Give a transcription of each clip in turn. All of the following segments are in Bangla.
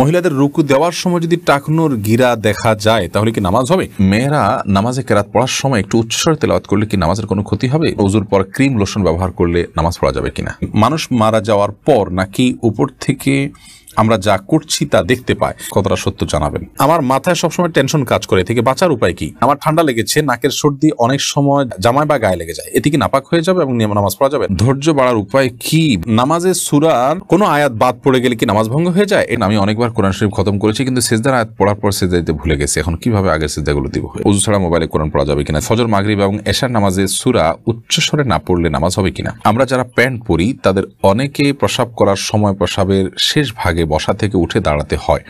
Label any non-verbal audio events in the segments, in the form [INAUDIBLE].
মহিলাদের রুকু দেওয়ার সময় যদি টাকনুর গিরা দেখা যায়, তাহলে কি নামাজ হবে? মেয়েরা নামাজে কেরাত পড়ার সময় একটু উচ্চস্বরে তেলাওয়াত করলে কি নামাজের কোনো ক্ষতি হবে? ওজুর পর ক্রিম, লোশন ব্যবহার করলে নামাজ পড়া যাবে কিনা? মানুষ মারা যাওয়ার পর নাকি উপর থেকে আমরা যা করছি তা দেখতে পায় কতটা সত্য জানাবেন? আমার মাথায় সবসময় টেনশন কাজ করে, থেকে বাঁচার উপায় কি? আমার ঠান্ডা লেগেছে, নাকের সর্দি অনেক সময় জামায় বা গায়ে লেগে যায়। এতে কি নাপাক হয়ে যাবে এবং নিয়ম নামাজ পড়া যাবে? ধৈর্য বাড়ার উপায় কি? নামাজে সুরার কোনো আয়াত বাদ পড়ে গেলে কি নামাজ ভঙ্গ হয়ে যায়? এটা আমি অনেকবার কোরআন শরীফ খতম করেছি, কিন্তু সেজদার আয়াত পড়ার পর সেজদা দিতে ভুলে গেছে। এখন কীভাবে আগের সেজদাগুলো দিব? উজু ছাড়া মোবাইলে কোরআন পড়া যাবে কিনা? ফজর, মাগরিব এবং এশার নামাজে সুরা উচ্চস্বরে না পড়লে নামাজ হবে কিনা? আমরা যারা প্যান্ট পরি, তাদের অনেকে প্রসাব করার সময় প্রসাবের শেষ ভাগে বসা থেকে উঠে দাঁড়াতে হয়।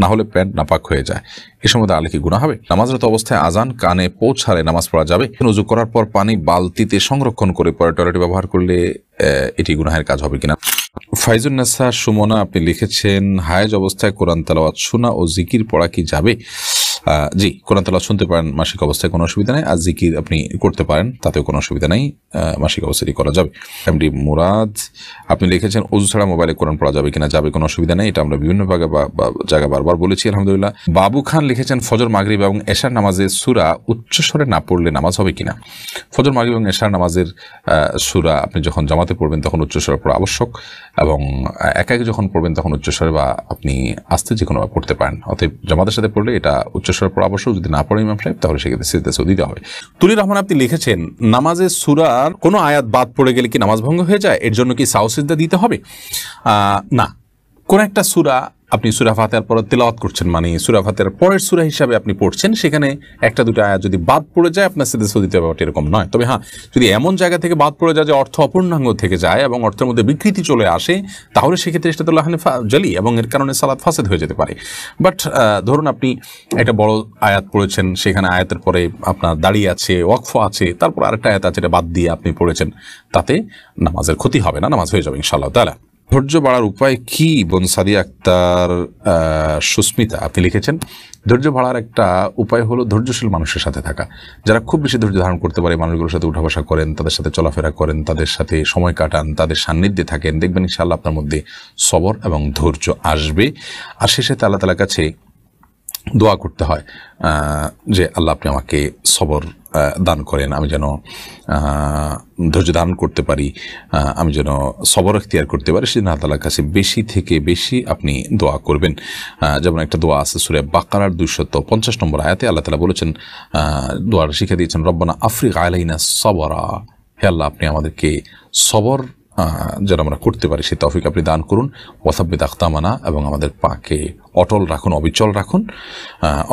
না হলে প্যান্ট নাপাক হয়ে যায়। এ সময় আলে কি গুণা হবে? নামাজরত অবস্থায় আজান কানে পৌঁছালে নামাজ পড়া যাবে। উজু করার পর পানি বালতিতে সংরক্ষণ করে পরে টয়লেটে ব্যবহার করলে এটি গুনাহের কাজ হবে কিনা? ফাইজুল নাসা সুমনা, আপনি লিখেছেন, হায়াজ অবস্থায় কোরআন তালাওয়াত শোনা ও জিকির পড়া কি যাবে? জি কোরআন তালাওয়াত শুনতে পারেন, মাসিক অবস্থায় কোনো অসুবিধা নেই। আর জিকির আপনি করতে পারেন, তাতেও কোনো অসুবিধা নেই। মাসিক অবস্থায় করা যাবে। এমডি মুরাদ, আপনি লিখেছেন অজু ছাড়া মোবাইলে কোরআন পড়া যাবে কিনা, যাবে, কোনো অসুবিধা নেই। এটা আমরা বিভিন্ন ভাগে বা- জায়গা বারবার বলেছি, আলহামদুলিল্লাহ। বাবু খান লিখেছেন, ফজর মাগরিব এবং এশার নামাজে সুরা উচ্চস্বরে না পড়লে নামাজ হবে কিনা? ফজর মাগরিব এবং এশার নামাজের সুরা আপনি যখন জামাতে পড়বেন, তখন উচ্চস্বরে পড়া আবশ্যক। এবং একা যখন পড়বেন, তখন উচ্চস্বরে বা আপনি আস্তে যে কোনো পড়তে পারেন। অতএব জামাতের সাথে পড়লে এটা উচ্চস্বরে পড়া অবশ্য যদি না পড়ে ইমাম সাহেব, তাহলে সেক্ষেত্রে সিদ্ধান্ত দিতে হবে। তুলির রহমান, আপনি লিখেছেন, নামাজের সুরার কোনো আয়াত বাদ পড়ে গেলে কি নামাজ ভঙ্গ হয়ে যায়? এর জন্য কি সাউসিদ্ধা দিতে হবে? না। কোন একটা সুরা আপনি সুরাফাতের পর তেলাওয়াত করছেন মানে সুরাফাতের পরের সুরা হিসাবে আপনি পড়ছেন, সেখানে একটা দুটো আয়াত যদি বাদ পড়ে যায়, আপনার সিদ্ধ দিতে ব্যাপারটা এরকম নয়। তবে হ্যাঁ যদি এমন জায়গা থেকে বাদ পড়ে যায় যে অর্থ অপূর্ণাঙ্গ থেকে যায় এবং অর্থের মধ্যে বিকৃতি চলে আসে, তাহলে সেক্ষেত্রে সেটা তো লাহানে জালি এবং এর কারণে সালাদ ফাসেদ হয়ে যেতে পারে। বাট ধরুন আপনি একটা বড় আয়াত পড়েছেন, সেখানে আয়াতের পরে আপনার দাঁড়িয়ে আছে, ওয়াকফ আছে, তারপর আরেকটা আয়াত আছে এটা বাদ দিয়ে আপনি পড়েছেন, তাতে নামাজের ক্ষতি হবে না, নামাজ হয়ে যাবে ইনশাআল্লাহ তালা ধৈর্য বাড়ার উপায় কি বনসাদি আক্তার? সুস্মিতা, আপনি লিখেছেন, ধৈর্য বাড়ার একটা উপায় হলো ধৈর্যশীল মানুষের সাথে থাকা। যারা খুব বেশি ধৈর্য ধারণ করতে পারে, মানুষগুলোর সাথে উঠা বসা করেন, তাদের সাথে চলাফেরা করেন, তাদের সাথে সময় কাটান, তাদের সান্নিধ্যে থাকেন, দেখবেন ইনশাআল্লাহ আপনার মধ্যে সবর এবং ধৈর্য আসবে। আর শেষে আল্লাহ তালার কাছে দোয়া করতে হয় যে আল্লাহ আপনি আমাকে সবর দান করেন, আমি যেন ধৈর্য দান করতে পারি আমি যেন সবর এখতিয়ার করতে পারি সেদিন আল্লাহ তালার কাছে বেশি থেকে বেশি আপনি দোয়া করবেন। যেমন একটা দোয়া আছে সুরে বাকারার দুইশত পঞ্চাশ নম্বর আয়াতে আল্লাহ তালা বলেছেন দোয়ার শিখে দিয়েছেন, রব্বানা আফ্রিক আলাইনা সবরা। হে আল্লাহ, আপনি আমাদেরকে সবর যেন আমরা করতে পারি, সেই তফিক আপনি দান করুন। ওয়াসাব্বিদ আখতামানা এবং আমাদের পাকে অটল রাখুন, অবিচল রাখুন।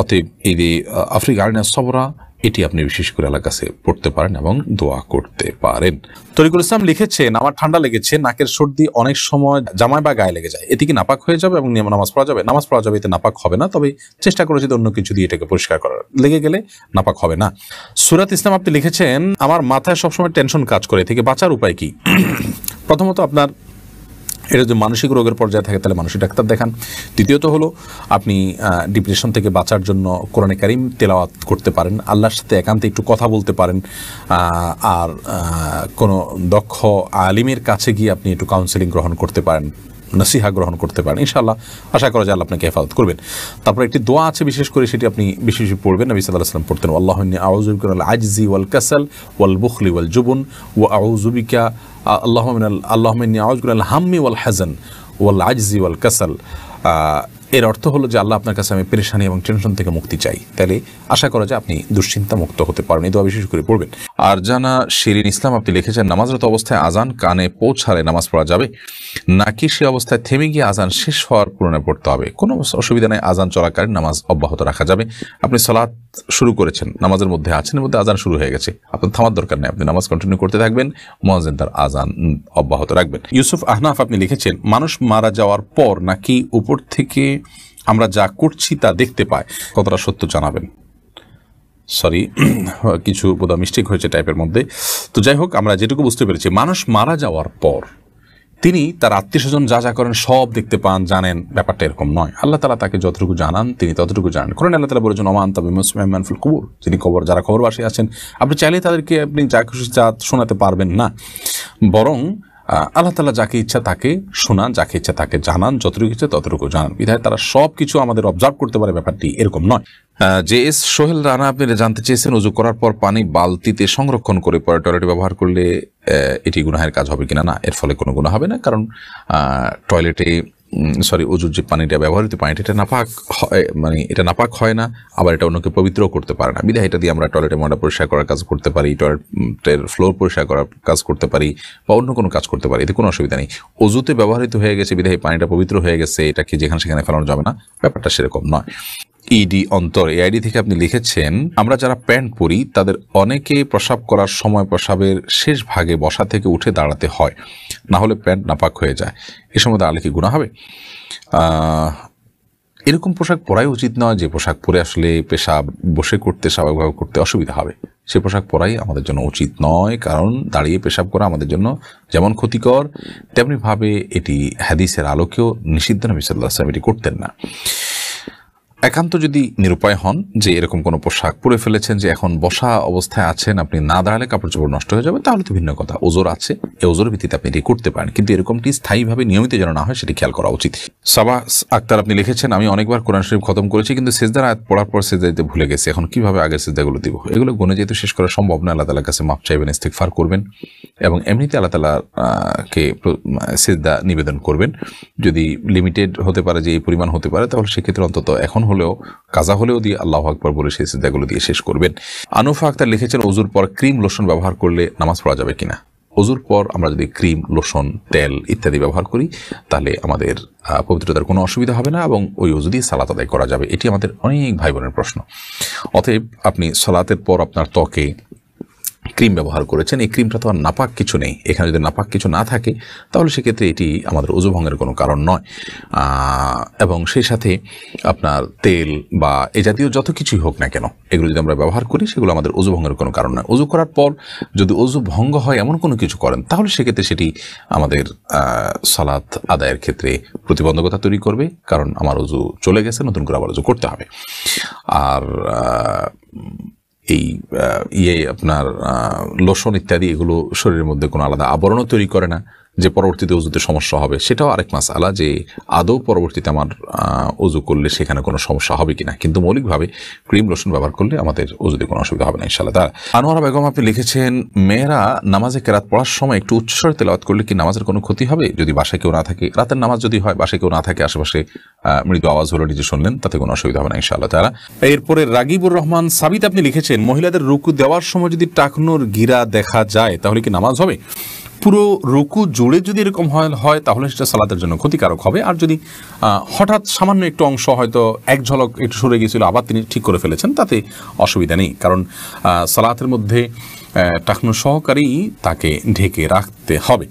অতএব এই যে আফ্রিকা আরিনা সবরা, এটি আপনি বিশেষ করে আল্লাহর কাছে পড়তে পারেন এবং দোয়া করতে পারেন। তরিকুল ইসলাম লিখেছেন, আমার ঠান্ডা লেগেছে, নাকের সর্দি অনেক সময় জামায় বা গায়ে লেগে যায়। এতে কি নাপাক হয়ে যাবে এবং নিয়ম নামাজ পড়া যাবে? নামাজ পড়া যাবে, এতে নাপাক হবে না, তবে চেষ্টা করেছি অন্য কিছু দিয়ে এটাকে পরিষ্কার করার। লেগে গেলে নাপাক হবে না। সুরাত ইসলাম আপনি লিখেছেন, আমার মাথায় সবসময় টেনশন কাজ করে থেকে বাঁচার উপায় কি? প্রথমত আপনার, এটা যদি মানসিক রোগের পর্যায়ে থাকে, তাহলে মানসিক ডাক্তার দেখান। দ্বিতীয়ত হলো, আপনি ডিপ্রেশন থেকে বাঁচার জন্য কোরআনে কারিম তেলাওয়াত করতে পারেন। আল্লাহর সাথে একান্তে একটু কথা বলতে পারেন। আর কোনো দক্ষ আলিমের কাছে গিয়ে আপনি একটু কাউন্সেলিং গ্রহণ করতে পারেন। নসিহা গ্রহণ করতে পারেন। ইনশাআল্লাহ আশা করা যায় আল্লাহ আপনাকে হেফাজত করবেন। তারপর একটি দোয়া আছে বিশেষ করে, সেটি আপনি বিশেষ বেশি পড়বেন। নবী সাল্লাহ সাল্লাম পড়তেন, আল্লাহ আউজুবিক আজজি ওয়াল কাসাল ওয়াল বুখলি ওয়াল জুবুন ও আউজুবিকা আল্লাহ আল্লাহ আউজগুল হাম্মি ওয়াল হাজান ওয়াল আজজি ওয়াল কাসাল। এর অর্থ হলো যে আল্লাহ আপনার কাছে আমি পেরেশানি এবং টেনশন থেকে মুক্তি চাই। তাহলে আশা করা যায় আপনি দুশ্চিন্তা মুক্ত হতে পারেন। এই দোয়া বিশেষ করে পড়বেন। আর জানা শিরিন ইসলাম, আপনি লিখেছেন, নামাজরত অবস্থায় আজান কানে পৌঁছালে নামাজ পড়া যাবে, নাকি সে অবস্থায় থেমে গিয়ে আজান শেষ হওয়ার পূরণে পড়তে হবে? কোনো অসুবিধা নেই আজান চলাকালীন নামাজ অব্যাহত রাখা যাবে। আপনি সালাত শুরু করেছেন, নামাজের মধ্যে আছেন মধ্যে আজান শুরু হয়ে গেছে। আপনার থামার দরকার নেই, আপনি নামাজ কন্টিনিউ করতে থাকবেন মহাজেন তার আজান অব্যাহত রাখবেন। ইউসুফ আহনাফ, আপনি লিখেছেন, মানুষ মারা যাওয়ার পর নাকি উপর থেকে আমরা যা করছি তা দেখতে পাই কতটা সত্য জানাবেন? সরি [CLEARS THROAT] কিছু বোধহয় মিস্টেক হয়েছে টাইপের মধ্যে। তো যাই হোক, আমরা যেটুকু বুঝতে পেরেছি, মানুষ মারা যাওয়ার পর তিনি তার আত্মীয় স্বজন যা যা করেন সব দেখতে পান, জানেন। ব্যাপারটা এরকম নয়। আল্লাহ তালা তাকে যতটুকু জানান, তিনি ততটুকু জানেন। করেন আল্লাহ তালা বলেছেন অমান তবে মুসলিমানফুল কবর। যিনি কবর, যারা খবরবাসী আছেন, আপনি চাইলে তাদেরকে আপনি যা খুশি যা শোনাতে পারবেন না। বরং আল্লাহ তালা যাকে ইচ্ছা তাকে শোনান, যাকে ইচ্ছা তাকে জানান, যতটুকু ইচ্ছা ততটুকু জানান। বিধায় তারা সব কিছু আমাদের অবজার্ভ করতে পারে, ব্যাপারটি এরকম নয়। যে এস সোহেল রানা, আপনি জানতে চেয়েছেন, উজু করার পর পানি বালতিতে সংরক্ষণ করে পরে টয়লেট ব্যবহার করলে এটি গুনাহের কাজ হবে কিনা? না, এর ফলে কোনো গুণা হবে না, কারণ টয়লেটে সরি অজুর যে পানিটা ব্যবহৃত পানিটা এটা নাপাক হয় মানে এটা নাপাক হয় না, আবার এটা অন্যকে পবিত্রও করতে পারে না। বিধায় এটা দিয়ে আমরা টয়লেটে ময়লা পরিষ্কার করার কাজ করতে পারি টয়লেটের ফ্লোর পরিষ্কার করার কাজ করতে পারি, বা অন্য কোনো কাজ করতে পারি, এতে কোনো অসুবিধা নেই। অজুতে ব্যবহৃত হয়ে গেছে বিধায় পানিটা পবিত্র হয়ে গেছে, এটাকে যেখানে সেখানে ফেলানো যাবে না, ব্যাপারটা সেরকম নয়। ইডি অন্তর এই আইডি থেকে আপনি লিখেছেন, আমরা যারা প্যান্ট পরি, তাদের অনেকে প্রসাব করার সময় প্রসাবের শেষ ভাগে বসা থেকে উঠে দাঁড়াতে হয়। না হলে প্যান্ট নাপাক হয়ে যায়। এ সময় দাঁড়ালে কি গুণা হবে? এরকম পোশাক পরাই উচিত নয় যে পোশাক পরে আসলে পেশাব, বসে করতে, স্বাভাবিকভাবে করতে অসুবিধা হবে। সে পোশাক পরাই আমাদের জন্য উচিত নয়, কারণ দাঁড়িয়ে পেশাব করা আমাদের জন্য যেমন ক্ষতিকর, তেমনিভাবে এটি হাদিসের আলোকেও নিষিদ্ধ নবী সাল্লাহ আসলাম এটি করতেন না। একান্ত যদি নিরুপায় হন যে এরকম কোনো পোশাক পরে ফেলেছেন যে এখন বসা অবস্থায় আছেন, আপনি না দাঁড়ালে কাপড় চোপড় নষ্ট হয়ে যাবে, তাহলে তো ভিন্ন কথা। ওজোর আছে। এই ওজোর ভিত্তিতে আপনি এটি করতে পারেন। কিন্তু এরকমটি স্থায়ীভাবে নিয়মিত যেন না হয়, সেটি খেয়াল করা উচিত। সাবা আক্তার আপনি লিখেছেন, আমি অনেকবার কোরআন শরীফ খতম করেছি, কিন্তু সেজদার আয়াত পড়ার পর সেজদা দিতে ভুলে গেছি। এখন কীভাবে আগের সেজদাগুলো দিব? এগুলো গুণে যেহেতু শেষ করা সম্ভব না আল্লাহ তালার কাছে মাপ চাইবেন ইস্তেকফার করবেন এবং এমনিতে আল্লাহ তালা কে সেজদা নিবেদন করবেন। যদি লিমিটেড হতে পারে, যে এই পরিমাণ হতে পারে, তাহলে সেক্ষেত্রে অন্তত এখন হলেও, কাজা হলেও দিয়ে আল্লাহ আকবর বলে সেই সিদ্ধাগুলো দিয়ে শেষ করবেন। আনুফা আক্তার লিখেছেন অজুর পর ক্রিম, লোশন ব্যবহার করলে নামাজ পড়া যাবে কিনা? অজুর পর আমরা যদি ক্রিম, লোশন, তেল ইত্যাদি ব্যবহার করি, তাহলে আমাদের পবিত্রতার কোনো অসুবিধা হবে না এবং ওই অজু দিয়ে সালাত আদায় করা যাবে। এটি আমাদের অনেক ভাই বোনের প্রশ্ন। অতএব আপনি সালাতের পর আপনার ত্বকে ক্রিম ব্যবহার করেছেন, এই ক্রিমটা তো আর নাপাক কিছু নেই। এখানে যদি নাপাক কিছু না থাকে, তাহলে সেক্ষেত্রে এটি আমাদের ভঙ্গের কোনো কারণ নয়। এবং সেই সাথে আপনার তেল বা এ জাতীয় যত কিছুই হোক না কেন, এগুলো যদি আমরা ব্যবহার করি, সেগুলো আমাদের ভঙ্গের কোনো কারণ নয়। ওজু করার পর যদি ওজু ভঙ্গ হয় এমন কোনো কিছু করেন, তাহলে সেক্ষেত্রে সেটি আমাদের সালাত আদায়ের ক্ষেত্রে প্রতিবন্ধকতা তৈরি করবে, কারণ আমার ওজু চলে গেছে, নতুন করে আবার ওজু করতে হবে। আর এই ইয়ে আপনার লোশন ইত্যাদি এগুলো শরীরের মধ্যে কোনো আলাদা আবরণও তৈরি করে না। যে পরবর্তীতে উজুতে সমস্যা হবে, সেটাও আরেক মাস আলা যে আদৌ পরবর্তীতে আমার উজু করলে সেখানে কোনো সমস্যা হবে কিনা। কিন্তু মৌলিকভাবে ক্রিম লোশন ব্যবহার করলে আমাদের উজুতে কোনো অসুবিধা হবে না ইনশাল্লাহ তার আনোয়ারা বেগম, আপনি লিখেছেন, মেয়েরা নামাজে কেরাত পড়ার সময় একটু উচ্চস্বরে তেলাওয়াত করলে কি নামাজের কোনো ক্ষতি হবে? যদি বাসায় কেউ না থাকে, রাতের নামাজ যদি হয়, বাসায় কেউ না থাকে, আশেপাশে মৃদু আওয়াজ হলো, নিজে শুনলেন, তাতে কোনো অসুবিধা হবে না, ইনশাআল্লাহ তারা এরপরে রাগিবুর রহমান, সাবিত, আপনি লিখেছেন, মহিলাদের রুকু দেওয়ার সময় যদি টাকনোর গিরা দেখা যায়, তাহলে কি নামাজ হবে? পুরো রুকু জুড়ে যদি এরকম হয় তাহলে সেটা সালাতের জন্য ক্ষতিকারক হবে। আর যদি হঠাৎ সামান্য একটু অংশ হয়তো এক ঝলক একটু সরে গিয়েছিল, আবার তিনি ঠিক করে ফেলেছেন, তাতে অসুবিধা নেই। কারণ সালাতের মধ্যে টাকনো সহকারেই তাকে ঢেকে রাখতে হবে।